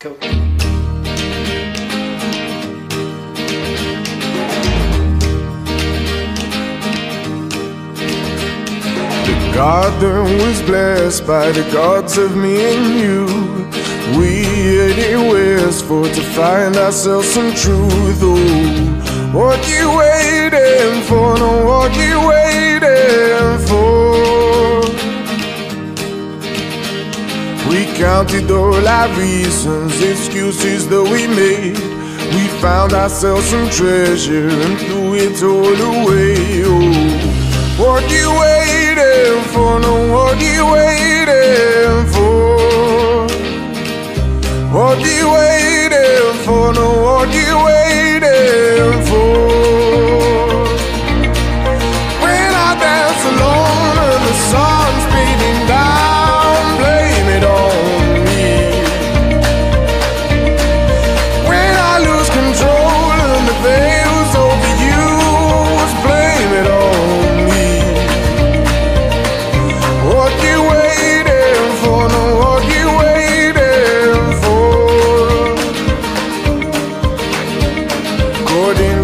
Cool. The garden was blessed by the gods of me and you. We it was for to find ourselves some truth. Oh, what you waiting for? No, what you waiting? counted all our reasons, excuses that we made. We found ourselves some treasure and threw it all away. Oh, what you waiting for? No, what you waiting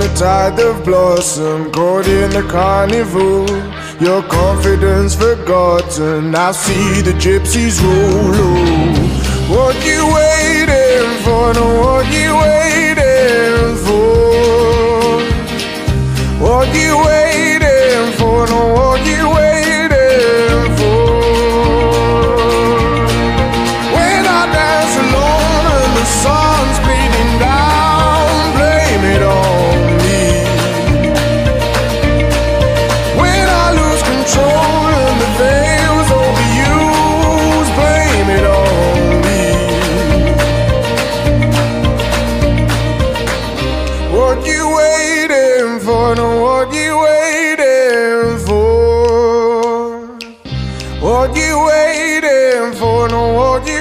the tide of blossom Caught in the carnival Your confidence forgotten I see the gypsies rule. oh. What you wear you waiting for? No, what you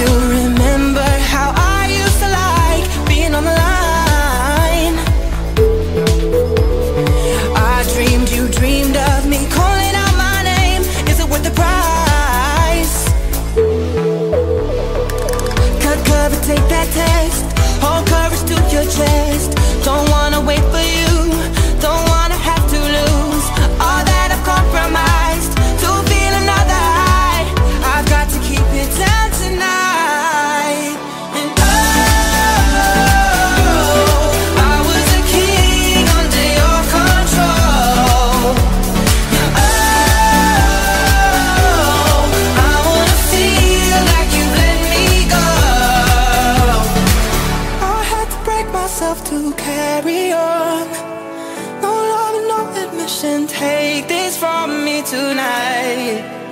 you. to carry on. No love, no admission, take this from me tonight.